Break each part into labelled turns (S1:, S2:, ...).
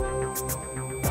S1: なるほど。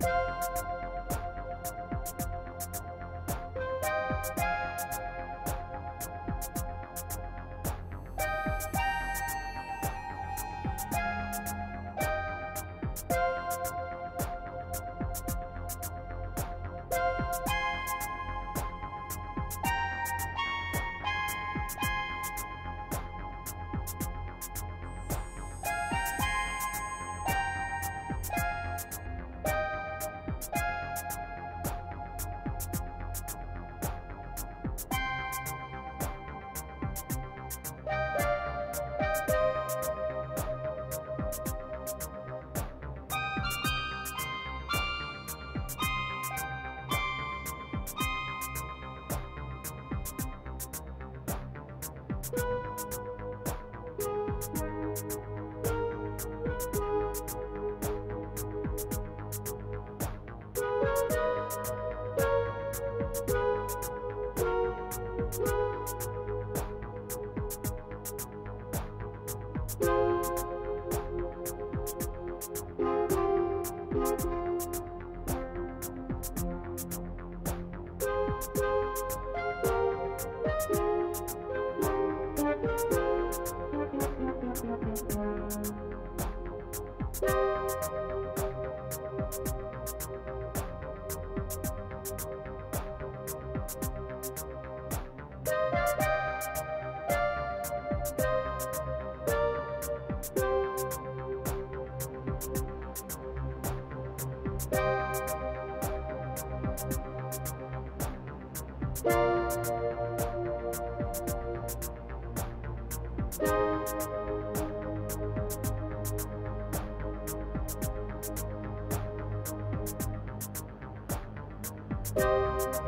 S1: Thank you. Música Thank you.